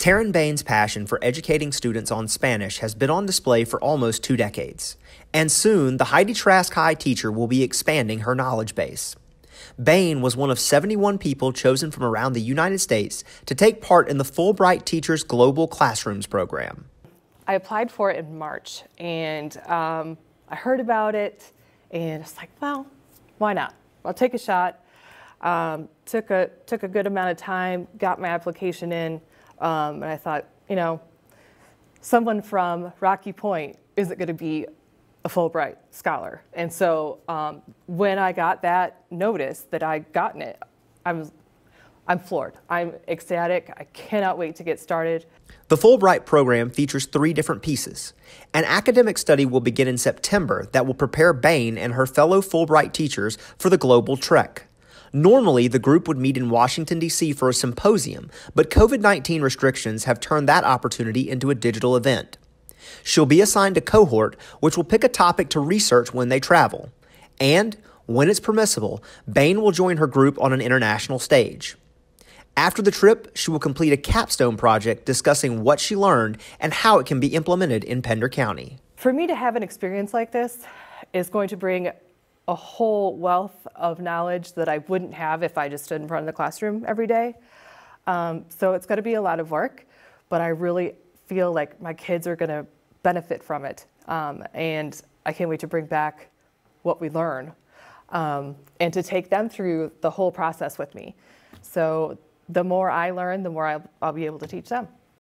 Taryn Bain's passion for educating students on Spanish has been on display for almost two decades, and soon the Heide Trask High teacher will be expanding her knowledge base. Bain was one of 71 people chosen from around the United States to take part in the Fulbright Teachers Global Classrooms program. I applied for it in March and um, I heard about it and it's like, well, why not? I'll take a shot. Um, took a took a good amount of time, got my application in. Um, and I thought, you know, someone from Rocky Point isn't going to be a Fulbright scholar. And so um, when I got that notice that I'd gotten it, I was, I'm floored. I'm ecstatic. I cannot wait to get started. The Fulbright program features three different pieces. An academic study will begin in September that will prepare Bain and her fellow Fulbright teachers for the global trek. Normally, the group would meet in Washington, D.C. for a symposium, but COVID 19 restrictions have turned that opportunity into a digital event. She'll be assigned a cohort which will pick a topic to research when they travel. And, when it's permissible, Bain will join her group on an international stage. After the trip, she will complete a capstone project discussing what she learned and how it can be implemented in Pender County. For me to have an experience like this is going to bring a whole wealth of knowledge that I wouldn't have if I just stood in front of the classroom every day. Um, so it's going to be a lot of work, but I really feel like my kids are going to benefit from it. Um, and I can't wait to bring back what we learn um, and to take them through the whole process with me. So the more I learn, the more I'll, I'll be able to teach them.